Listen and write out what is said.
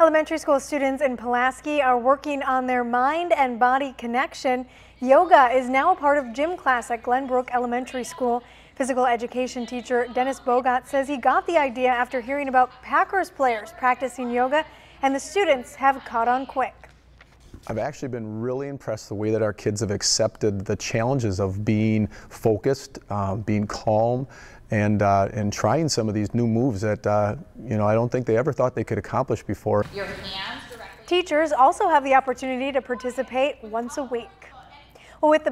Elementary school students in Pulaski are working on their mind and body connection. Yoga is now a part of gym class at Glenbrook Elementary School. Physical education teacher Dennis Bogat says he got the idea after hearing about Packers players practicing yoga, and the students have caught on quick. I've actually been really impressed the way that our kids have accepted the challenges of being focused, um, being calm, and uh, and trying some of these new moves that uh, you know I don't think they ever thought they could accomplish before. Your hands. Teachers also have the opportunity to participate once a week. Well, with the